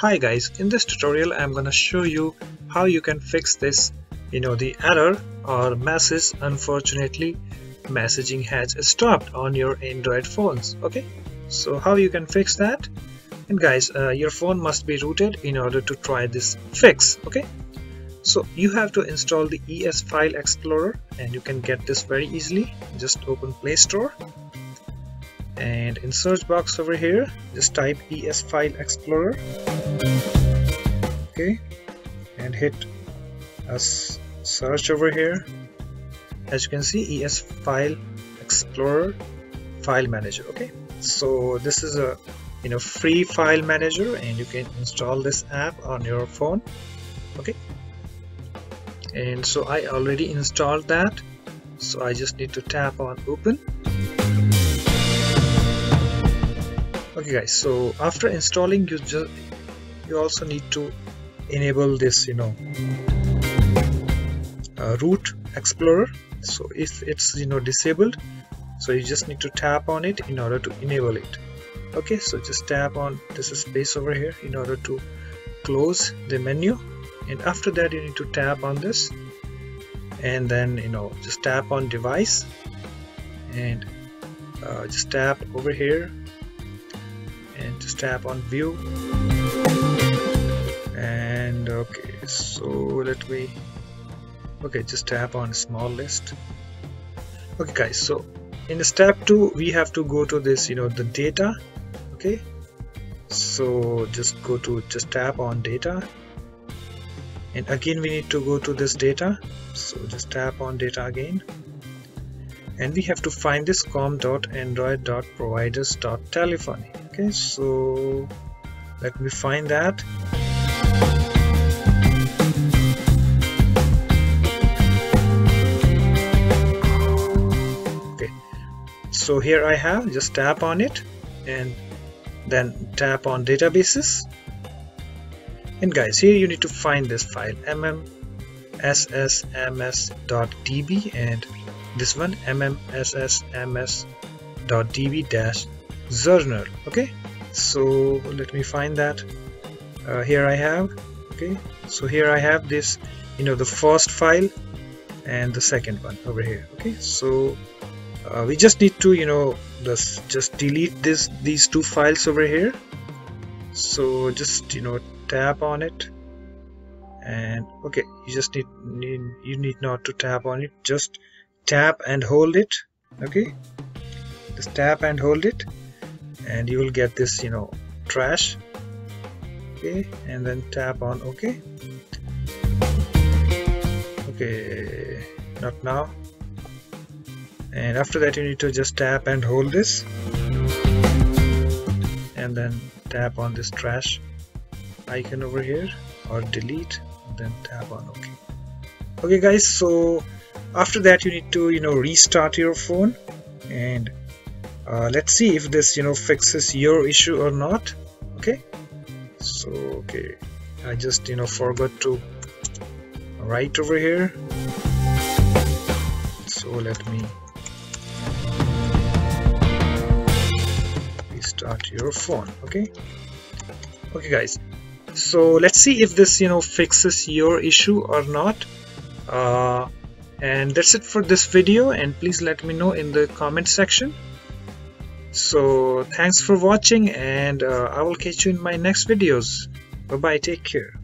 Hi guys, in this tutorial I'm gonna show you how you can fix this. You know the error or message unfortunately messaging has stopped on your Android phones okay? So how you can fix that? And guys uh, your phone must be rooted in order to try this fix okay? So you have to install the ES File Explorer and you can get this very easily. Just open Play Store and in search box over here just type es file explorer. Okay. And hit a search over here. As you can see es file explorer file manager. Okay. So this is a you know free file manager and you can install this app on your phone. Okay. And so I already installed that. So I just need to tap on open okay guys so after installing you just you also need to enable this you know uh, root explorer. So if it's you know disabled so you just need to tap on it in order to enable it. Okay so just tap on this space over here in order to close the menu. And after that you need to tap on this. And then you know just tap on device. And uh, just tap over here and just tap on view. And okay so let me okay just tap on small list. Okay guys so in the step 2 we have to go to this you know the data okay? So just go to just tap on data. And again we need to go to this data. So just tap on data again and we have to find this com.android.providers.telephony okay so let me find that. Okay so here I have just tap on it and then tap on databases. And guys here you need to find this file mmssms.db and this one journal okay? So let me find that. Uh, here I have okay? So here I have this you know the first file and the second one over here okay? So uh, we just need to you know just just delete this these two files over here. So just you know tap on it. And okay you just need, need you need not to tap on it just tap and hold it okay? Just tap and hold it and you will get this you know trash okay? And then tap on ok. Okay not now. And after that you need to just tap and hold this. And then tap on this trash icon over here or delete then tap on ok. Okay guys so after that you need to you know restart your phone and uh, let's see if this you know fixes your issue or not okay? So okay. I just you know forgot to write over here. So let me restart your phone okay? Okay guys. So let's see if this you know fixes your issue or not. Uh, and that's it for this video and please let me know in the comment section. So thanks for watching and uh, I will catch you in my next videos. Bye bye take care